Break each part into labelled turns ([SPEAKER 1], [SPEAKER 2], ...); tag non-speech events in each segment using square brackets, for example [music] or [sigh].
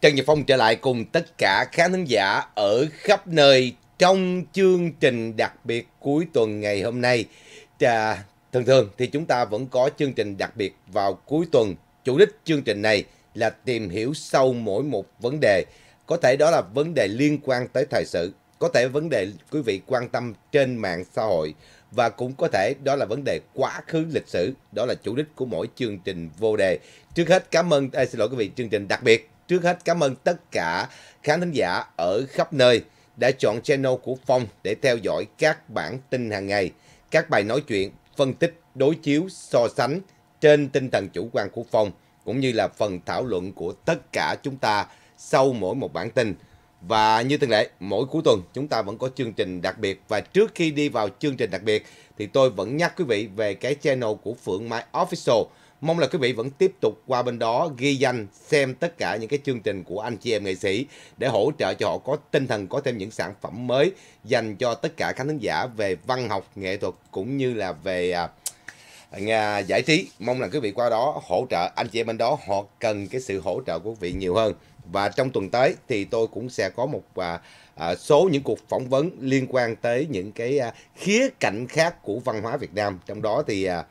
[SPEAKER 1] Trần Nhật Phong trở lại cùng tất cả khán thính giả ở khắp nơi trong chương trình đặc biệt cuối tuần ngày hôm nay. À, thường thường thì chúng ta vẫn có chương trình đặc biệt vào cuối tuần. Chủ đích chương trình này là tìm hiểu sâu mỗi một vấn đề. Có thể đó là vấn đề liên quan tới thời sự, có thể vấn đề quý vị quan tâm trên mạng xã hội và cũng có thể đó là vấn đề quá khứ lịch sử. Đó là chủ đích của mỗi chương trình vô đề. Trước hết cảm ơn, à, xin lỗi quý vị, chương trình đặc biệt Trước hết cảm ơn tất cả khán thính giả ở khắp nơi đã chọn channel của Phong để theo dõi các bản tin hàng ngày, các bài nói chuyện, phân tích, đối chiếu, so sánh trên tinh thần chủ quan của Phong, cũng như là phần thảo luận của tất cả chúng ta sau mỗi một bản tin. Và như thường lệ, mỗi cuối tuần chúng ta vẫn có chương trình đặc biệt. Và trước khi đi vào chương trình đặc biệt thì tôi vẫn nhắc quý vị về cái channel của Phượng Mai Official. Mong là quý vị vẫn tiếp tục qua bên đó ghi danh xem tất cả những cái chương trình của anh chị em nghệ sĩ để hỗ trợ cho họ có tinh thần có thêm những sản phẩm mới dành cho tất cả khán thính giả về văn học, nghệ thuật cũng như là về à, à, giải trí. Mong là quý vị qua đó hỗ trợ anh chị em bên đó họ cần cái sự hỗ trợ của quý vị nhiều hơn. Và trong tuần tới thì tôi cũng sẽ có một à, à, số những cuộc phỏng vấn liên quan tới những cái à, khía cạnh khác của văn hóa Việt Nam. Trong đó thì à,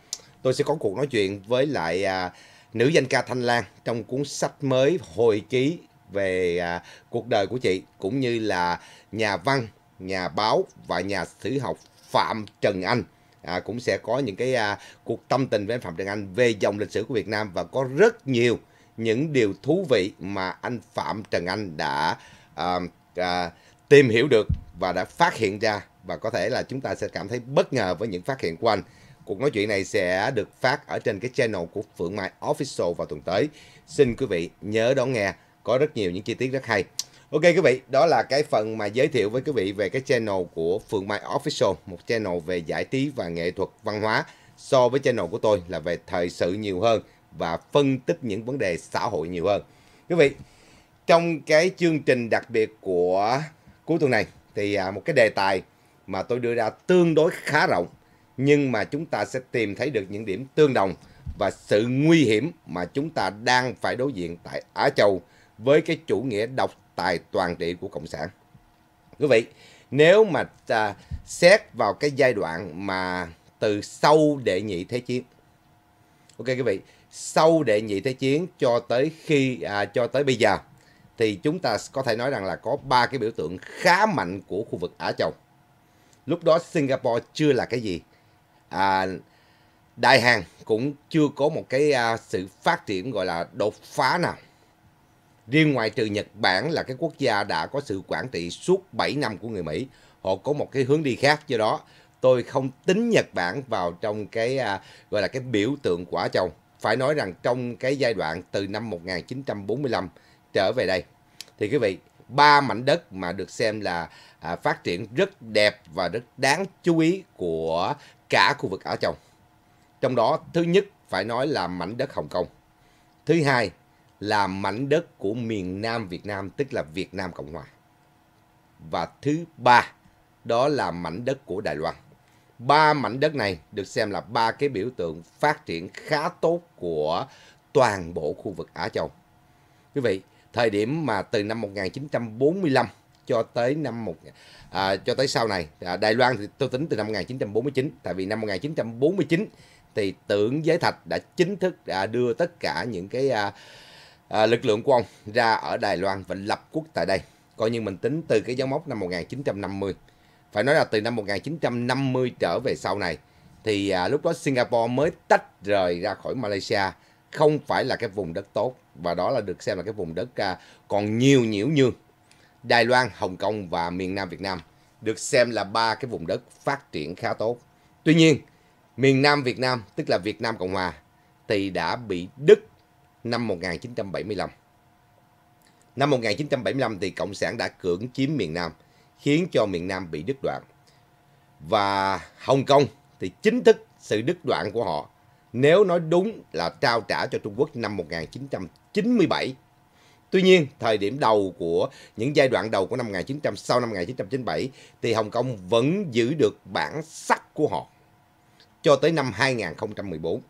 [SPEAKER 1] tôi sẽ có cuộc nói chuyện với lại à, nữ danh ca Thanh Lan trong cuốn sách mới hồi ký về à, cuộc đời của chị cũng như là nhà văn, nhà báo và nhà sử học Phạm Trần Anh à, cũng sẽ có những cái à, cuộc tâm tình với anh Phạm Trần Anh về dòng lịch sử của Việt Nam và có rất nhiều những điều thú vị mà anh Phạm Trần Anh đã à, à, tìm hiểu được và đã phát hiện ra và có thể là chúng ta sẽ cảm thấy bất ngờ với những phát hiện của anh. Cuộc nói chuyện này sẽ được phát ở trên cái channel của Phượng Mai Official vào tuần tới. Xin quý vị nhớ đón nghe, có rất nhiều những chi tiết rất hay. Ok quý vị, đó là cái phần mà giới thiệu với quý vị về cái channel của Phượng Mai Official, một channel về giải trí và nghệ thuật văn hóa. So với channel của tôi là về thời sự nhiều hơn và phân tích những vấn đề xã hội nhiều hơn. Quý vị, trong cái chương trình đặc biệt của cuối tuần này thì à, một cái đề tài mà tôi đưa ra tương đối khá rộng nhưng mà chúng ta sẽ tìm thấy được những điểm tương đồng và sự nguy hiểm mà chúng ta đang phải đối diện tại Á Châu với cái chủ nghĩa độc tài toàn trị của Cộng sản. Quý vị, nếu mà à, xét vào cái giai đoạn mà từ sau đệ nhị thế chiến, ok quý vị, sau đệ nhị thế chiến cho tới khi à, cho tới bây giờ thì chúng ta có thể nói rằng là có ba cái biểu tượng khá mạnh của khu vực Á Châu. Lúc đó Singapore chưa là cái gì, à, Đại Hàn cũng chưa có một cái à, sự phát triển gọi là đột phá nào. Riêng ngoài trừ Nhật Bản là cái quốc gia đã có sự quản trị suốt 7 năm của người Mỹ, họ có một cái hướng đi khác do đó tôi không tính Nhật Bản vào trong cái à, gọi là cái biểu tượng quả chồng. Châu. Phải nói rằng trong cái giai đoạn từ năm 1945 trở về đây thì quý vị ba mảnh đất mà được xem là à, phát triển rất đẹp và rất đáng chú ý của cả khu vực Á Châu. Trong đó thứ nhất phải nói là mảnh đất Hồng Kông. Thứ hai là mảnh đất của miền Nam Việt Nam tức là Việt Nam Cộng Hòa. Và thứ ba đó là mảnh đất của Đài Loan. Ba mảnh đất này được xem là ba cái biểu tượng phát triển khá tốt của toàn bộ khu vực Á Châu. Quý vị, thời điểm mà từ năm 1945 cho tới năm một à, cho tới sau này. À, Đài Loan thì tôi tính từ năm 1949 tại vì năm 1949 thì tưởng giới thạch đã chính thức à, đưa tất cả những cái à, à, lực lượng của ông ra ở Đài Loan và lập quốc tại đây. Coi như mình tính từ cái dấu mốc năm 1950 phải nói là từ năm 1950 trở về sau này thì à, lúc đó Singapore mới tách rời ra khỏi Malaysia. Không phải là cái vùng đất tốt và đó là được xem là cái vùng đất à, còn nhiều nhiễu nhương Đài Loan, Hồng Kông và miền Nam Việt Nam được xem là ba cái vùng đất phát triển khá tốt. Tuy nhiên, miền Nam Việt Nam, tức là Việt Nam Cộng Hòa, thì đã bị đứt năm 1975. Năm 1975 thì Cộng sản đã cưỡng chiếm miền Nam, khiến cho miền Nam bị đứt đoạn. Và Hồng Kông thì chính thức sự đứt đoạn của họ, nếu nói đúng là trao trả cho Trung Quốc năm 1997 Tuy nhiên, thời điểm đầu của những giai đoạn đầu của năm 1900 sau năm 1997 thì Hồng Kông vẫn giữ được bản sắc của họ cho tới năm 2014,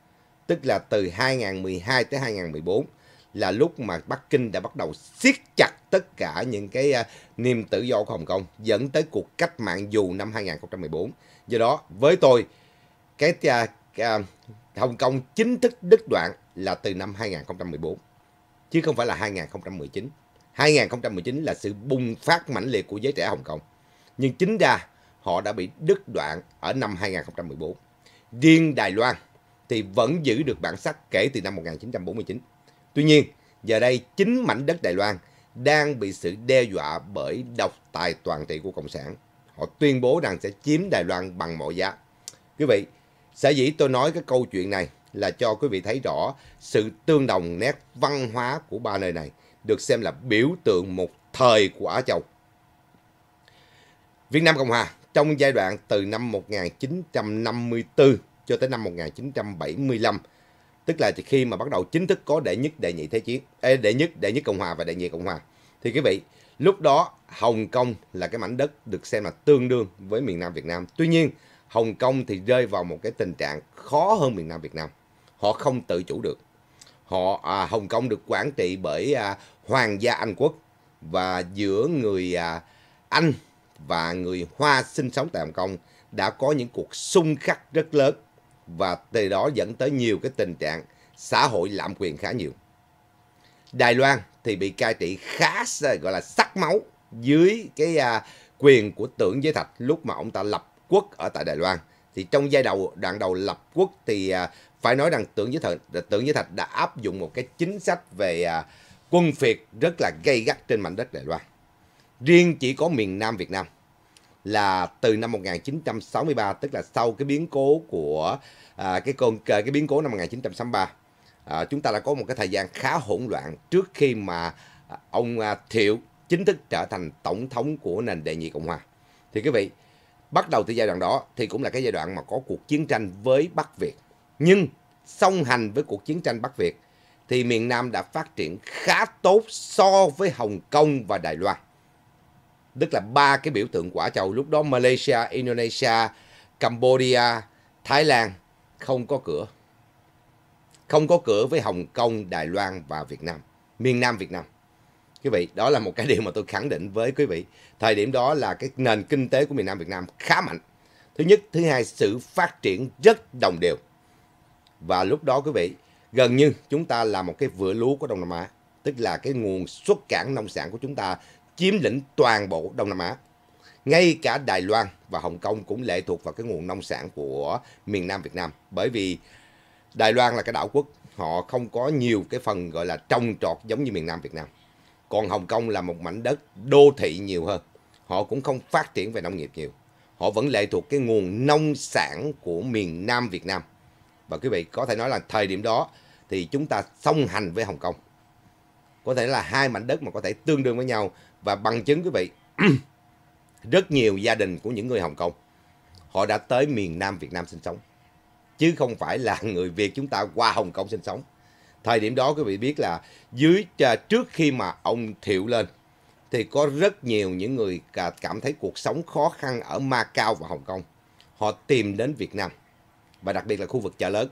[SPEAKER 1] tức là từ 2012 tới 2014 là lúc mà Bắc Kinh đã bắt đầu siết chặt tất cả những cái uh, niềm tự do của Hồng Kông dẫn tới cuộc cách mạng dù năm 2014. Do đó với tôi cái uh, uh, Hồng Kông chính thức đứt đoạn là từ năm 2014 chứ không phải là 2019. 2019 là sự bùng phát mãnh liệt của giới trẻ Hồng Kông. Nhưng chính ra họ đã bị đứt đoạn ở năm 2014. Riêng Đài Loan thì vẫn giữ được bản sắc kể từ năm 1949. Tuy nhiên, giờ đây chính mảnh đất Đài Loan đang bị sự đe dọa bởi độc tài toàn trị của Cộng sản. Họ tuyên bố rằng sẽ chiếm Đài Loan bằng mọi giá. Quý vị, sở dĩ tôi nói cái câu chuyện này là cho quý vị thấy rõ sự tương đồng nét văn hóa của ba nơi này, được xem là biểu tượng một thời của Á Châu. Việt Nam Cộng Hòa, trong giai đoạn từ năm 1954 cho tới năm 1975 tức là khi mà bắt đầu chính thức có đệ nhất, đệ nhị thế chiến đệ nhất đệ nhất cộng hòa và đệ nhị cộng hòa, thì quý vị, lúc đó Hồng Kông là cái mảnh đất được xem là tương đương với miền Nam Việt Nam tuy nhiên, Hồng Kông thì rơi vào một cái tình trạng khó hơn miền Nam Việt Nam họ không tự chủ được họ à, Hồng Kông được quản trị bởi à, hoàng gia Anh quốc và giữa người à, Anh và người Hoa sinh sống tại Hồng Kông đã có những cuộc xung khắc rất lớn và từ đó dẫn tới nhiều cái tình trạng xã hội lạm quyền khá nhiều. Đài Loan thì bị cai trị khá gọi là sắc máu dưới cái à, quyền của tưởng giới thạch lúc mà ông ta lập quốc ở tại Đài Loan. Thì trong giai đầu đoạn đầu lập quốc thì à, phải nói rằng tưởng giới thạch tưởng giới thạch đã áp dụng một cái chính sách về à, quân phiệt rất là gây gắt trên mảnh đất Đài Loan. Riêng chỉ có miền Nam Việt Nam là từ năm 1963 tức là sau cái biến cố của à, cái con à, cái biến cố năm 1963 à, chúng ta đã có một cái thời gian khá hỗn loạn trước khi mà à, ông à, Thiệu chính thức trở thành tổng thống của nền đệ nhị cộng hòa thì quý vị bắt đầu từ giai đoạn đó thì cũng là cái giai đoạn mà có cuộc chiến tranh với Bắc Việt nhưng song hành với cuộc chiến tranh Bắc Việt thì miền Nam đã phát triển khá tốt so với Hồng Kông và Đài Loan tức là ba cái biểu tượng quả chầu Châu lúc đó Malaysia, Indonesia, Cambodia, Thái Lan không có cửa. Không có cửa với Hồng Kông, Đài Loan và Việt Nam, miền Nam Việt Nam. Quý vị, đó là một cái điều mà tôi khẳng định với quý vị. Thời điểm đó là cái nền kinh tế của miền Nam Việt Nam khá mạnh. Thứ nhất, thứ hai, sự phát triển rất đồng đều. Và lúc đó quý vị, gần như chúng ta là một cái vựa lúa của Đông Nam Á. Tức là cái nguồn xuất cảng nông sản của chúng ta chiếm lĩnh toàn bộ Đông Nam Á. Ngay cả Đài Loan và Hồng Kông cũng lệ thuộc vào cái nguồn nông sản của miền Nam Việt Nam. Bởi vì Đài Loan là cái đảo quốc, họ không có nhiều cái phần gọi là trồng trọt giống như miền Nam Việt Nam. Còn Hồng Kông là một mảnh đất đô thị nhiều hơn. Họ cũng không phát triển về nông nghiệp nhiều. Họ vẫn lệ thuộc cái nguồn nông sản của miền Nam Việt Nam. Và quý vị có thể nói là thời điểm đó thì chúng ta song hành với Hồng Kông. Có thể là hai mảnh đất mà có thể tương đương với nhau và bằng chứng quý vị, [clears throat] rất nhiều gia đình của những người Hồng Kông, họ đã tới miền Nam Việt Nam sinh sống. Chứ không phải là người Việt chúng ta qua Hồng Kông sinh sống. Thời điểm đó quý vị biết là dưới à, trước khi mà ông Thiệu lên, thì có rất nhiều những người cảm thấy cuộc sống khó khăn ở Macau và Hồng Kông. Họ tìm đến Việt Nam, và đặc biệt là khu vực chợ lớn.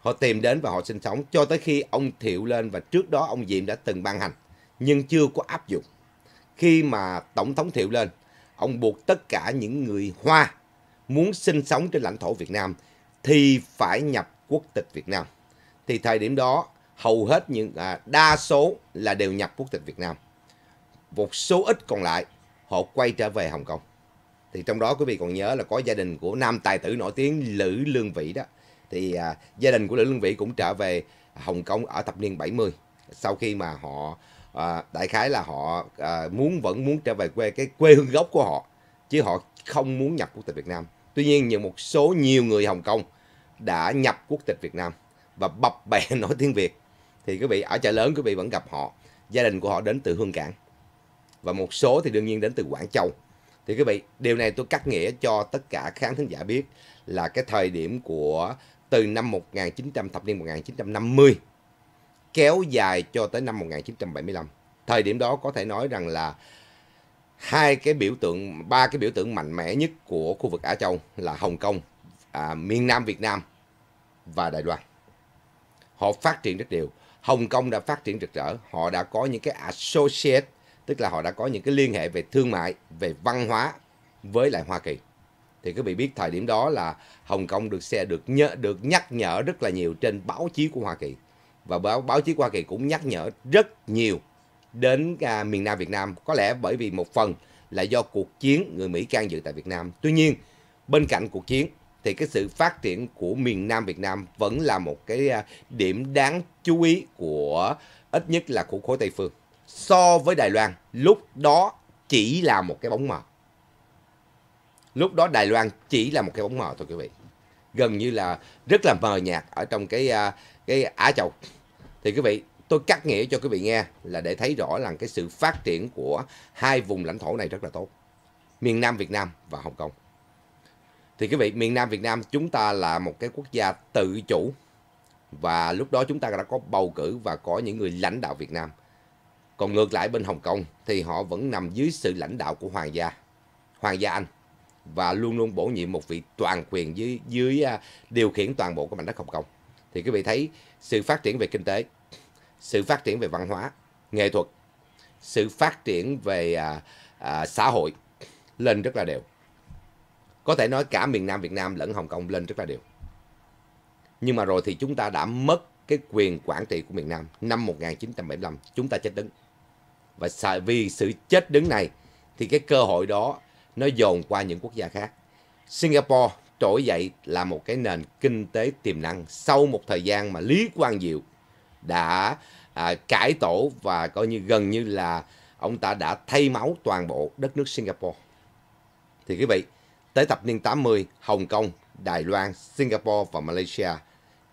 [SPEAKER 1] Họ tìm đến và họ sinh sống cho tới khi ông Thiệu lên và trước đó ông Diệm đã từng ban hành nhưng chưa có áp dụng. Khi mà Tổng thống Thiệu lên, ông buộc tất cả những người Hoa muốn sinh sống trên lãnh thổ Việt Nam thì phải nhập quốc tịch Việt Nam. Thì thời điểm đó, hầu hết những à, đa số là đều nhập quốc tịch Việt Nam. Một số ít còn lại, họ quay trở về Hồng Kông. Thì trong đó quý vị còn nhớ là có gia đình của nam tài tử nổi tiếng Lữ Lương Vĩ đó. Thì à, gia đình của Lữ Lương Vĩ cũng trở về Hồng Kông ở thập niên 70 sau khi mà họ à, đại khái là họ à, muốn vẫn muốn trở về quê cái quê hương gốc của họ chứ họ không muốn nhập quốc tịch Việt Nam. Tuy nhiên nhiều một số nhiều người Hồng Kông đã nhập quốc tịch Việt Nam và bập [laughs] bẹ nói tiếng Việt thì quý vị ở chợ lớn quý vị vẫn gặp họ gia đình của họ đến từ Hương Cảng và một số thì đương nhiên đến từ Quảng Châu thì quý vị điều này tôi cắt nghĩa cho tất cả khán thính giả biết là cái thời điểm của từ năm 1900 thập niên 1950 kéo dài cho tới năm 1975. Thời điểm đó có thể nói rằng là hai cái biểu tượng, ba cái biểu tượng mạnh mẽ nhất của khu vực Á Châu là Hồng Kông, à, miền Nam Việt Nam và Đài Loan. Họ phát triển rất đều. Hồng Kông đã phát triển rực rỡ, họ đã có những cái associate, tức là họ đã có những cái liên hệ về thương mại, về văn hóa với lại Hoa Kỳ. Thì quý vị biết thời điểm đó là Hồng Kông được xe được nhớ, được nhắc nhở rất là nhiều trên báo chí của Hoa Kỳ. Và báo, báo chí của Hoa Kỳ cũng nhắc nhở rất nhiều đến à, miền Nam Việt Nam. Có lẽ bởi vì một phần là do cuộc chiến người Mỹ can dự tại Việt Nam. Tuy nhiên, bên cạnh cuộc chiến thì cái sự phát triển của miền Nam Việt Nam vẫn là một cái à, điểm đáng chú ý của ít nhất là của khối Tây Phương. So với Đài Loan, lúc đó chỉ là một cái bóng mờ. Lúc đó Đài Loan chỉ là một cái bóng mờ thôi quý vị. Gần như là rất là mờ nhạt ở trong cái à, cái Á Châu. Thì quý vị, tôi cắt nghĩa cho quý vị nghe là để thấy rõ là cái sự phát triển của hai vùng lãnh thổ này rất là tốt. Miền Nam Việt Nam và Hồng Kông. Thì quý vị, miền Nam Việt Nam chúng ta là một cái quốc gia tự chủ và lúc đó chúng ta đã có bầu cử và có những người lãnh đạo Việt Nam. Còn ngược lại bên Hồng Kông thì họ vẫn nằm dưới sự lãnh đạo của Hoàng gia, Hoàng gia Anh và luôn luôn bổ nhiệm một vị toàn quyền dưới dưới à, điều khiển toàn bộ của mảnh đất Hồng Kông. Thì quý vị thấy sự phát triển về kinh tế, sự phát triển về văn hóa, nghệ thuật, sự phát triển về à, à, xã hội lên rất là đều. Có thể nói cả miền Nam Việt Nam lẫn Hồng Kông lên rất là đều. Nhưng mà rồi thì chúng ta đã mất cái quyền quản trị của miền Nam. Năm 1975 chúng ta chết đứng. Và vì sự chết đứng này thì cái cơ hội đó nó dồn qua những quốc gia khác. Singapore trỗi dậy là một cái nền kinh tế tiềm năng sau một thời gian mà Lý Quang Diệu đã à, cải tổ và coi như gần như là ông ta đã thay máu toàn bộ đất nước Singapore. Thì quý vị, tới thập niên 80, Hồng Kông, Đài Loan, Singapore và Malaysia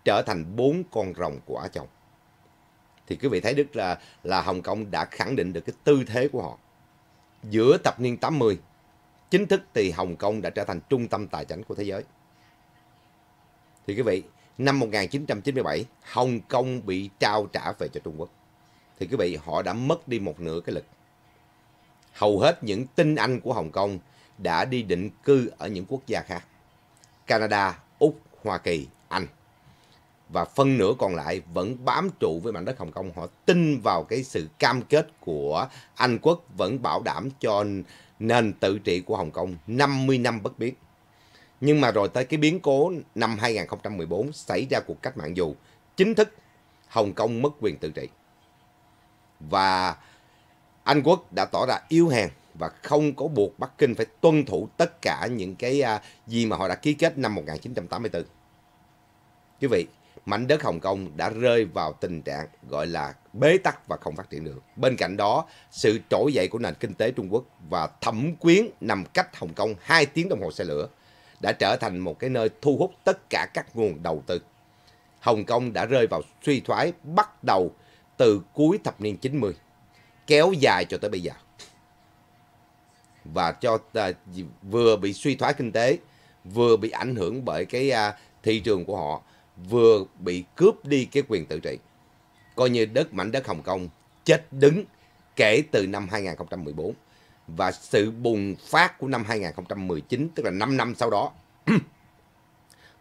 [SPEAKER 1] trở thành bốn con rồng của Á Châu. Thì quý vị thấy được là là Hồng Kông đã khẳng định được cái tư thế của họ. Giữa thập niên 80, chính thức thì Hồng Kông đã trở thành trung tâm tài chính của thế giới. Thì quý vị, năm 1997, Hồng Kông bị trao trả về cho Trung Quốc. Thì quý vị, họ đã mất đi một nửa cái lực. Hầu hết những tinh anh của Hồng Kông đã đi định cư ở những quốc gia khác. Canada, Úc, Hoa Kỳ, Anh. Và phân nửa còn lại vẫn bám trụ với mảnh đất Hồng Kông. Họ tin vào cái sự cam kết của Anh quốc vẫn bảo đảm cho nền tự trị của Hồng Kông 50 năm bất biến. Nhưng mà rồi tới cái biến cố năm 2014 xảy ra cuộc cách mạng dù, chính thức Hồng Kông mất quyền tự trị. Và Anh quốc đã tỏ ra yếu hèn và không có buộc Bắc Kinh phải tuân thủ tất cả những cái à, gì mà họ đã ký kết năm 1984. Quý vị, mảnh đất Hồng Kông đã rơi vào tình trạng gọi là bế tắc và không phát triển được. Bên cạnh đó, sự trỗi dậy của nền kinh tế Trung Quốc và thẩm quyến nằm cách Hồng Kông 2 tiếng đồng hồ xe lửa đã trở thành một cái nơi thu hút tất cả các nguồn đầu tư. Hồng Kông đã rơi vào suy thoái bắt đầu từ cuối thập niên 90, kéo dài cho tới bây giờ. Và cho à, vừa bị suy thoái kinh tế, vừa bị ảnh hưởng bởi cái à, thị trường của họ, vừa bị cướp đi cái quyền tự trị. Coi như đất mảnh đất Hồng Kông chết đứng kể từ năm 2014 và sự bùng phát của năm 2019 tức là 5 năm sau đó. [clears throat]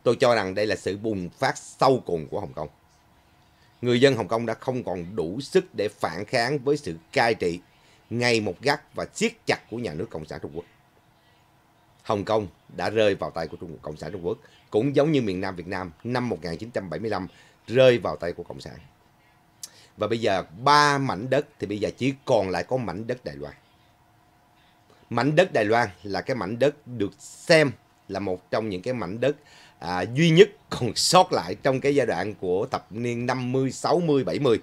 [SPEAKER 1] Tôi cho rằng đây là sự bùng phát sâu cùng của Hồng Kông. Người dân Hồng Kông đã không còn đủ sức để phản kháng với sự cai trị ngày một gắt và siết chặt của nhà nước Cộng sản Trung Quốc. Hồng Kông đã rơi vào tay của Trung Cộng sản Trung Quốc, cũng giống như miền Nam Việt Nam năm 1975 rơi vào tay của Cộng sản. Và bây giờ ba mảnh đất thì bây giờ chỉ còn lại có mảnh đất Đài Loan. Mảnh đất Đài Loan là cái mảnh đất được xem là một trong những cái mảnh đất à, duy nhất còn [laughs] sót lại trong cái giai đoạn của thập niên 50, 60, 70.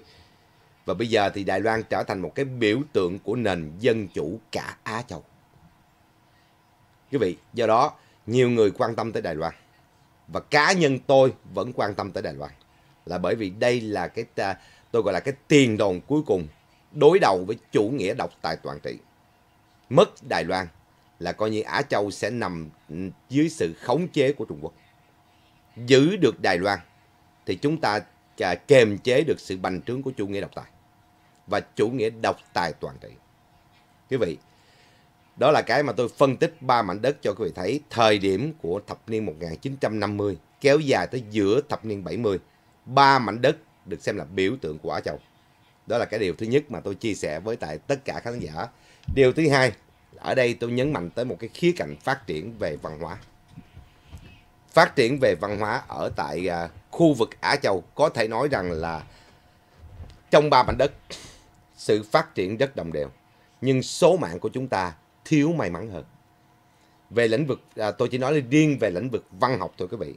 [SPEAKER 1] Và bây giờ thì Đài Loan trở thành một cái biểu tượng của nền dân chủ cả Á Châu. Quý vị, do đó nhiều người quan tâm tới Đài Loan. Và cá nhân tôi vẫn quan tâm tới Đài Loan. Là bởi vì đây là cái à, tôi gọi là cái tiền đồn cuối cùng đối đầu với chủ nghĩa độc tài toàn trị. Mất Đài Loan là coi như Á Châu sẽ nằm dưới sự khống chế của Trung Quốc. Giữ được Đài Loan thì chúng ta à, kềm chế được sự bành trướng của chủ nghĩa độc tài và chủ nghĩa độc tài toàn trị. Quý vị, đó là cái mà tôi phân tích ba mảnh đất cho quý vị thấy thời điểm của thập niên 1950 kéo dài tới giữa thập niên 70. Ba mảnh đất được xem là biểu tượng của Á Châu. Đó là cái điều thứ nhất mà tôi chia sẻ với tại tất cả khán giả. Điều thứ hai, ở đây tôi nhấn mạnh tới một cái khía cạnh phát triển về văn hóa. Phát triển về văn hóa ở tại à, khu vực Á Châu có thể nói rằng là trong ba mảnh đất sự phát triển rất đồng đều. Nhưng số mạng của chúng ta thiếu may mắn hơn. Về lĩnh vực, à, tôi chỉ nói riêng về lĩnh vực văn học thôi quý vị.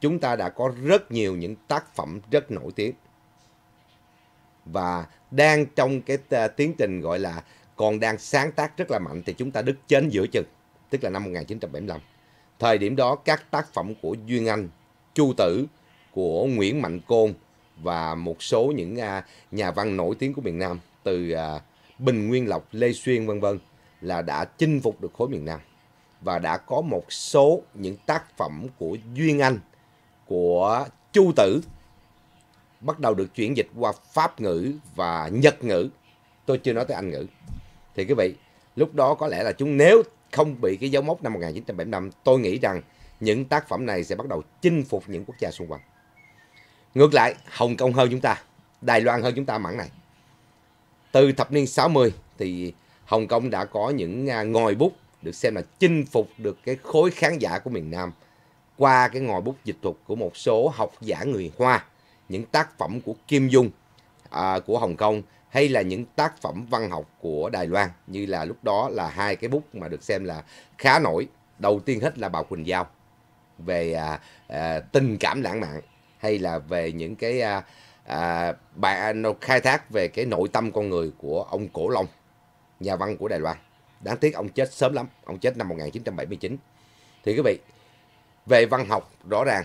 [SPEAKER 1] Chúng ta đã có rất nhiều những tác phẩm rất nổi tiếng. Và đang trong cái à, tiến trình gọi là còn đang sáng tác rất là mạnh thì chúng ta đứt chến giữa chừng, tức là năm 1975. Thời điểm đó các tác phẩm của Duyên Anh, Chu Tử, của Nguyễn Mạnh Côn và một số những à, nhà văn nổi tiếng của miền Nam từ à, Bình Nguyên Lộc, Lê Xuyên vân vân là đã chinh phục được khối miền Nam và đã có một số những tác phẩm của Duyên Anh, của Chu Tử bắt đầu được chuyển dịch qua Pháp ngữ và Nhật ngữ. Tôi chưa nói tới Anh ngữ. Thì quý vị, lúc đó có lẽ là chúng nếu không bị cái dấu mốc năm 1975, tôi nghĩ rằng những tác phẩm này sẽ bắt đầu chinh phục những quốc gia xung quanh. Ngược lại, Hồng Kông hơn chúng ta, Đài Loan hơn chúng ta mảng này. Từ thập niên 60 thì Hồng Kông đã có những à, ngòi bút được xem là chinh phục được cái khối khán giả của miền Nam qua cái ngòi bút dịch thuật của một số học giả người Hoa, những tác phẩm của Kim Dung à, của Hồng Kông hay là những tác phẩm văn học của Đài Loan như là lúc đó là hai cái bút mà được xem là khá nổi. Đầu tiên hết là Bào Quỳnh Giao về à, à, tình cảm lãng mạn hay là về những cái à, à, bài à, khai thác về cái nội tâm con người của ông Cổ Long, nhà văn của Đài Loan. Đáng tiếc ông chết sớm lắm, ông chết năm 1979. Thì quý vị, về văn học rõ ràng,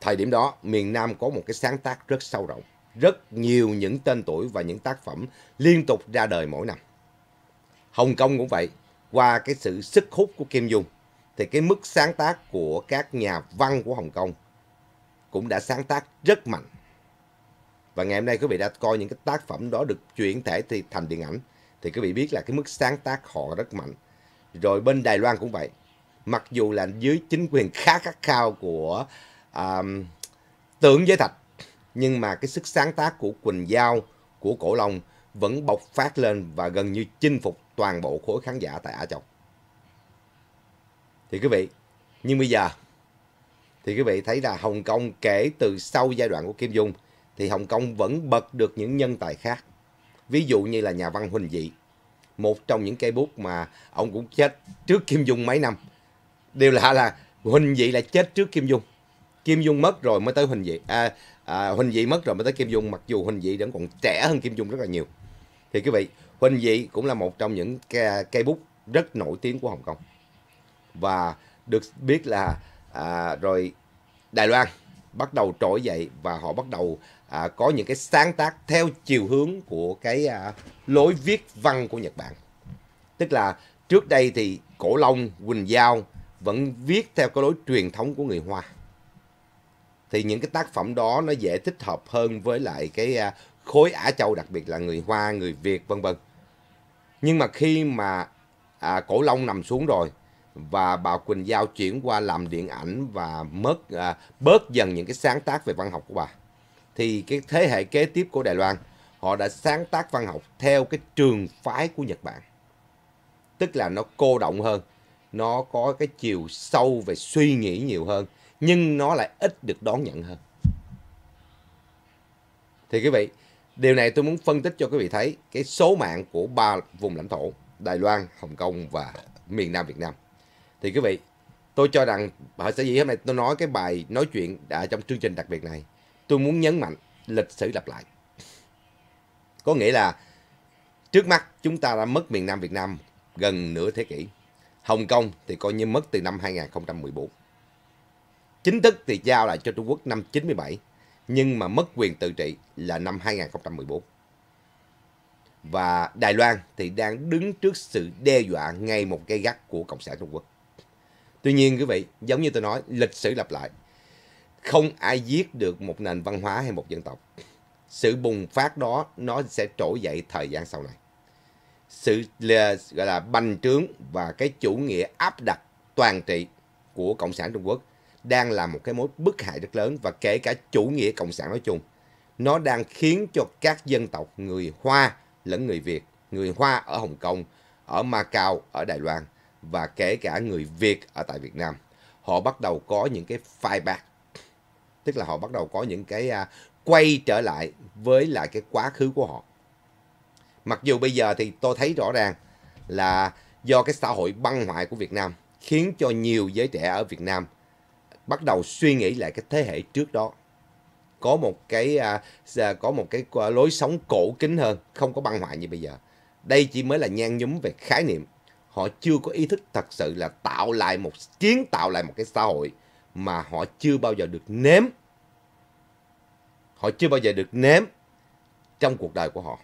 [SPEAKER 1] thời điểm đó miền Nam có một cái sáng tác rất sâu rộng. Rất nhiều những tên tuổi và những tác phẩm liên tục ra đời mỗi năm. Hồng Kông cũng vậy, qua cái sự sức hút của Kim Dung, thì cái mức sáng tác của các nhà văn của Hồng Kông cũng đã sáng tác rất mạnh. Và ngày hôm nay quý vị đã coi những cái tác phẩm đó được chuyển thể thì thành điện ảnh thì quý vị biết là cái mức sáng tác họ rất mạnh. Rồi bên Đài Loan cũng vậy. Mặc dù là dưới chính quyền khá khắc khao của um, tưởng giới thạch nhưng mà cái sức sáng tác của Quỳnh Giao, của Cổ Long vẫn bộc phát lên và gần như chinh phục toàn bộ khối khán giả tại Á Châu. Thì quý vị, nhưng bây giờ thì quý vị thấy là Hồng Kông kể từ sau giai đoạn của Kim Dung thì Hồng Kông vẫn bật được những nhân tài khác. Ví dụ như là nhà văn Huỳnh Dị, một trong những cây bút mà ông cũng chết trước Kim Dung mấy năm. Điều lạ là Huỳnh Dị là chết trước Kim Dung. Kim Dung mất rồi mới tới Huỳnh Dị. À, à, Huỳnh Dị mất rồi mới tới Kim Dung, mặc dù Huỳnh Dị vẫn còn trẻ hơn Kim Dung rất là nhiều. Thì quý vị, Huỳnh Dị cũng là một trong những cây, cây bút rất nổi tiếng của Hồng Kông. Và được biết là à, rồi Đài Loan bắt đầu trỗi dậy và họ bắt đầu à, có những cái sáng tác theo chiều hướng của cái à, lối viết văn của Nhật Bản. Tức là trước đây thì Cổ Long, Quỳnh Giao vẫn viết theo cái lối truyền thống của người Hoa. Thì những cái tác phẩm đó nó dễ thích hợp hơn với lại cái à, khối Á Châu đặc biệt là người Hoa, người Việt vân vân. Nhưng mà khi mà à, Cổ Long nằm xuống rồi và bà Quỳnh Giao chuyển qua làm điện ảnh và mất à, bớt dần những cái sáng tác về văn học của bà thì cái thế hệ kế tiếp của Đài Loan họ đã sáng tác văn học theo cái trường phái của Nhật Bản. Tức là nó cô động hơn, nó có cái chiều sâu về suy nghĩ nhiều hơn, nhưng nó lại ít được đón nhận hơn. Thì quý vị, điều này tôi muốn phân tích cho quý vị thấy cái số mạng của ba vùng lãnh thổ Đài Loan, Hồng Kông và miền Nam Việt Nam. Thì quý vị, tôi cho rằng họ sẽ gì hôm nay tôi nói cái bài nói chuyện đã trong chương trình đặc biệt này tôi muốn nhấn mạnh lịch sử lặp lại. Có nghĩa là trước mắt chúng ta đã mất miền Nam Việt Nam gần nửa thế kỷ. Hồng Kông thì coi như mất từ năm 2014. Chính thức thì giao lại cho Trung Quốc năm 97, nhưng mà mất quyền tự trị là năm 2014. Và Đài Loan thì đang đứng trước sự đe dọa ngay một cây gắt của Cộng sản Trung Quốc. Tuy nhiên quý vị, giống như tôi nói, lịch sử lặp lại không ai giết được một nền văn hóa hay một dân tộc. Sự bùng phát đó nó sẽ trỗi dậy thời gian sau này. Sự là, gọi là bành trướng và cái chủ nghĩa áp đặt toàn trị của Cộng sản Trung Quốc đang là một cái mối bức hại rất lớn và kể cả chủ nghĩa Cộng sản nói chung nó đang khiến cho các dân tộc người Hoa lẫn người Việt, người Hoa ở Hồng Kông, ở Macau, ở Đài Loan và kể cả người Việt ở tại Việt Nam. Họ bắt đầu có những cái fight back, tức là họ bắt đầu có những cái uh, quay trở lại với lại cái quá khứ của họ. Mặc dù bây giờ thì tôi thấy rõ ràng là do cái xã hội băng hoại của Việt Nam khiến cho nhiều giới trẻ ở Việt Nam bắt đầu suy nghĩ lại cái thế hệ trước đó có một cái uh, có một cái lối sống cổ kính hơn không có băng hoại như bây giờ đây chỉ mới là nhan nhúm về khái niệm họ chưa có ý thức thật sự là tạo lại một kiến tạo lại một cái xã hội mà họ chưa bao giờ được nếm. Họ chưa bao giờ được nếm trong cuộc đời của họ.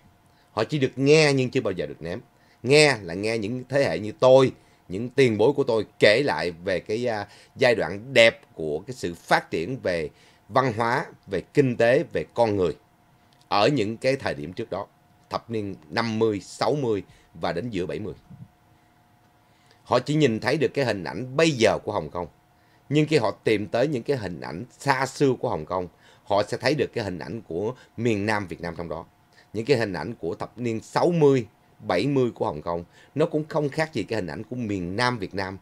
[SPEAKER 1] Họ chỉ được nghe nhưng chưa bao giờ được nếm. Nghe là nghe những thế hệ như tôi những tiền bối của tôi kể lại về cái uh, giai đoạn đẹp của cái sự phát triển về văn hóa, về kinh tế, về con người ở những cái thời điểm trước đó, thập niên 50, 60 và đến giữa 70. Họ chỉ nhìn thấy được cái hình ảnh bây giờ của Hồng Kông. Nhưng khi họ tìm tới những cái hình ảnh xa xưa của Hồng Kông, họ sẽ thấy được cái hình ảnh của miền Nam Việt Nam trong đó. Những cái hình ảnh của thập niên 60, 70 của Hồng Kông, nó cũng không khác gì cái hình ảnh của miền Nam Việt Nam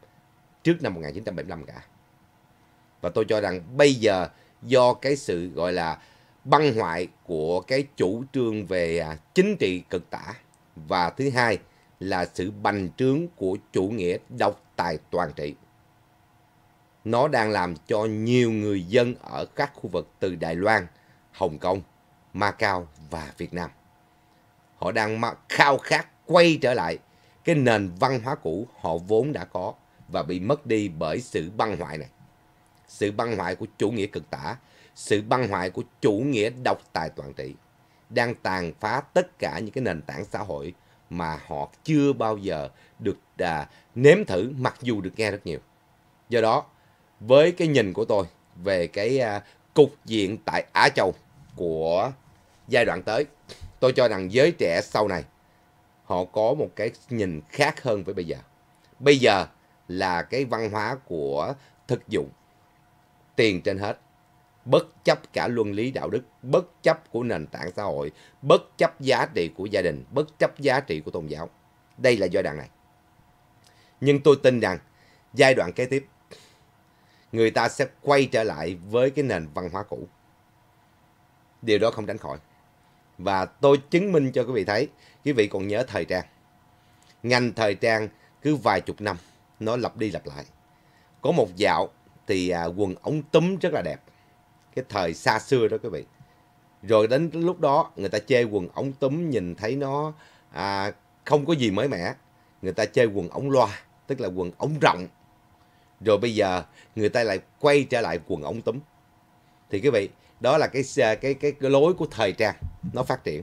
[SPEAKER 1] trước năm 1975 cả. Và tôi cho rằng bây giờ do cái sự gọi là băng hoại của cái chủ trương về à, chính trị cực tả và thứ hai là sự bành trướng của chủ nghĩa độc tài toàn trị. Nó đang làm cho nhiều người dân ở các khu vực từ Đài Loan, Hồng Kông, Macau và Việt Nam. Họ đang khao khát quay trở lại cái nền văn hóa cũ họ vốn đã có và bị mất đi bởi sự băng hoại này sự băng hoại của chủ nghĩa cực tả, sự băng hoại của chủ nghĩa độc tài toàn trị đang tàn phá tất cả những cái nền tảng xã hội mà họ chưa bao giờ được à, nếm thử mặc dù được nghe rất nhiều. Do đó, với cái nhìn của tôi về cái à, cục diện tại Á Châu của giai đoạn tới, tôi cho rằng giới trẻ sau này họ có một cái nhìn khác hơn với bây giờ. Bây giờ là cái văn hóa của thực dụng, tiền trên hết bất chấp cả luân lý đạo đức, bất chấp của nền tảng xã hội, bất chấp giá trị của gia đình, bất chấp giá trị của tôn giáo. Đây là giai đoạn này. Nhưng tôi tin rằng giai đoạn kế tiếp, người ta sẽ quay trở lại với cái nền văn hóa cũ. Điều đó không tránh khỏi. Và tôi chứng minh cho quý vị thấy, quý vị còn nhớ thời trang. Ngành thời trang cứ vài chục năm, nó lặp đi lặp lại. Có một dạo thì à, quần ống túm rất là đẹp cái thời xa xưa đó quý vị. Rồi đến lúc đó người ta chê quần ống túm nhìn thấy nó à, không có gì mới mẻ. Người ta chê quần ống loa tức là quần ống rộng. Rồi bây giờ người ta lại quay trở lại quần ống túm. Thì quý vị đó là cái à, cái cái, cái lối của thời trang nó phát triển.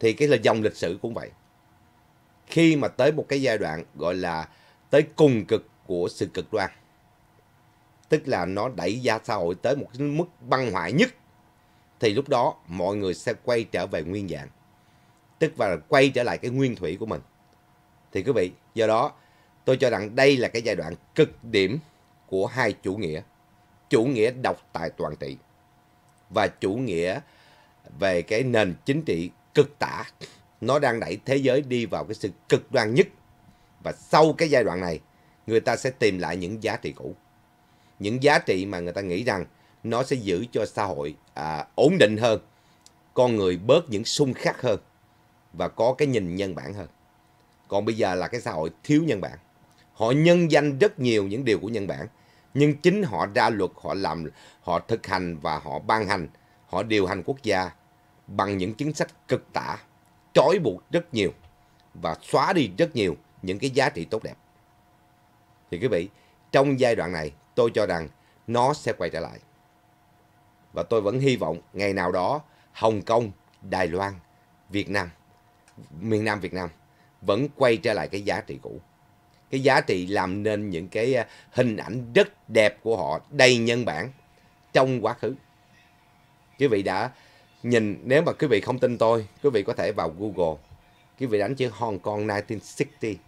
[SPEAKER 1] Thì cái là dòng lịch sử cũng vậy. Khi mà tới một cái giai đoạn gọi là tới cùng cực của sự cực đoan tức là nó đẩy ra xã hội tới một mức băng hoại nhất. Thì lúc đó, mọi người sẽ quay trở về nguyên dạng. Tức là quay trở lại cái nguyên thủy của mình. Thì quý vị, do đó, tôi cho rằng đây là cái giai đoạn cực điểm của hai chủ nghĩa. Chủ nghĩa độc tài toàn trị và chủ nghĩa về cái nền chính trị cực tả. Nó đang đẩy thế giới đi vào cái sự cực đoan nhất. Và sau cái giai đoạn này, người ta sẽ tìm lại những giá trị cũ những giá trị mà người ta nghĩ rằng nó sẽ giữ cho xã hội à, ổn định hơn, con người bớt những xung khắc hơn và có cái nhìn nhân bản hơn. Còn bây giờ là cái xã hội thiếu nhân bản. Họ nhân danh rất nhiều những điều của nhân bản, nhưng chính họ ra luật, họ làm, họ thực hành và họ ban hành, họ điều hành quốc gia bằng những chính sách cực tả, trói buộc rất nhiều và xóa đi rất nhiều những cái giá trị tốt đẹp. Thì quý vị, trong giai đoạn này tôi cho rằng nó sẽ quay trở lại. Và tôi vẫn hy vọng ngày nào đó Hồng Kông, Đài Loan, Việt Nam, miền Nam Việt Nam vẫn quay trở lại cái giá trị cũ. Cái giá trị làm nên những cái ờ, hình ảnh rất đẹp của họ đầy nhân bản trong quá khứ. Quý vị đã nhìn, nếu mà quý vị không tin tôi, quý vị có thể vào Google, quý vị đánh chữ Hong Kong 1960,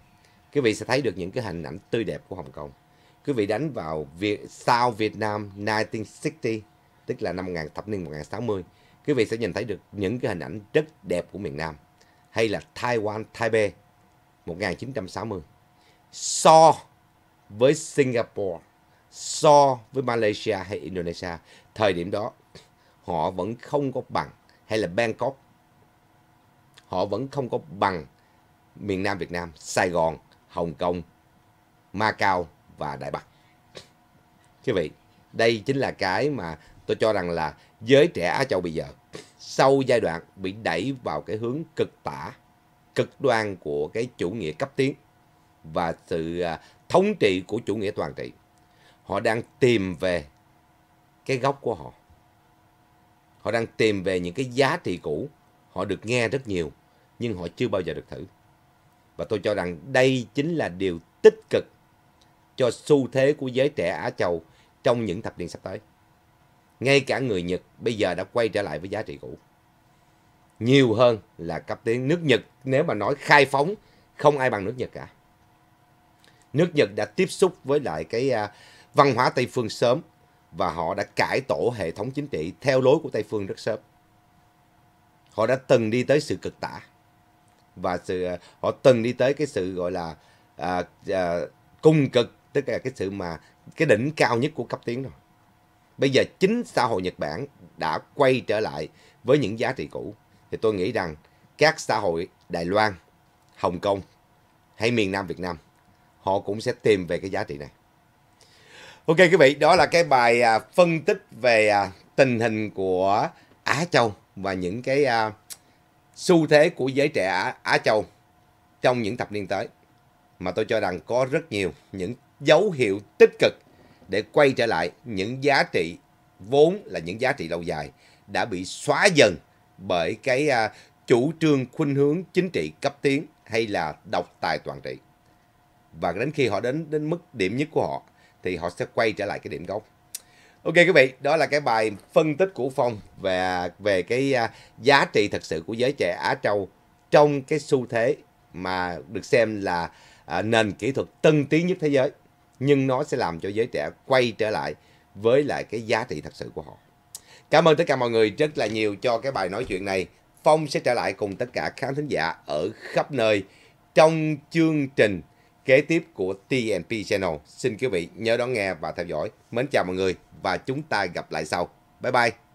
[SPEAKER 1] quý vị sẽ thấy được những cái hình ảnh tươi đẹp của Hồng Kông quý vị đánh vào Việt, South Việt Nam 1960 tức là năm 1000 thập niên 1960 quý vị sẽ nhìn thấy được những cái hình ảnh rất đẹp của miền Nam. Hay là Taiwan Taipei 1960 so với Singapore so với Malaysia hay Indonesia thời điểm đó họ vẫn không có bằng hay là Bangkok họ vẫn không có bằng miền Nam Việt Nam Sài Gòn Hồng Kông Macau và Đại Bắc. Quý vị đây chính là cái mà tôi cho rằng là giới trẻ Á Châu bây giờ, sau giai đoạn bị đẩy vào cái hướng cực tả, cực đoan của cái chủ nghĩa cấp tiến và sự à, thống trị của chủ nghĩa toàn trị, họ đang tìm về cái gốc của họ. Họ đang tìm về những cái giá trị cũ, họ được nghe rất nhiều nhưng họ chưa bao giờ được thử. Và tôi cho rằng đây chính là điều tích cực cho xu thế của giới trẻ Á Châu trong những thập niên sắp tới. Ngay cả người Nhật bây giờ đã quay trở lại với giá trị cũ. Nhiều hơn là cấp tiến nước Nhật nếu mà nói khai phóng không ai bằng nước Nhật cả. Nước Nhật đã tiếp xúc với lại cái à, văn hóa Tây Phương sớm và họ đã cải tổ hệ thống chính trị theo lối của Tây Phương rất sớm. Họ đã từng đi tới sự cực tả và sự à, họ từng đi tới cái sự gọi là à, à, cung cực tức là cái sự mà cái đỉnh cao nhất của cấp tiến rồi. Bây giờ chính xã hội Nhật Bản đã quay trở lại với những giá trị cũ. Thì tôi nghĩ rằng các xã hội Đài Loan, Hồng Kông hay miền Nam Việt Nam họ cũng sẽ tìm về cái giá trị này. Ok quý vị, đó là cái bài à, phân tích về à, tình hình của Á Châu và những cái à, xu thế của giới trẻ Á Châu trong những thập niên tới mà tôi cho rằng có rất nhiều những dấu hiệu tích cực để quay trở lại những giá trị vốn là những giá trị lâu dài đã bị xóa dần bởi cái uh, chủ trương khuynh hướng chính trị cấp tiến hay là độc tài toàn trị. Và đến khi họ đến đến mức điểm nhất của họ thì họ sẽ quay trở lại cái điểm gốc. Ok quý vị, đó là cái bài phân tích của Phong về về cái uh, giá trị thật sự của giới trẻ Á Châu trong cái xu thế mà được xem là uh, nền kỹ thuật tân tiến nhất thế giới nhưng nó sẽ làm cho giới trẻ quay trở lại với lại cái giá trị thật sự của họ. Cảm ơn tất cả mọi người rất là nhiều cho cái bài nói chuyện này. Phong sẽ trở lại cùng tất cả khán thính giả ở khắp nơi trong chương trình kế tiếp của TNP Channel. Xin quý vị nhớ đón nghe và theo dõi. Mến chào mọi người và chúng ta gặp lại sau. Bye bye.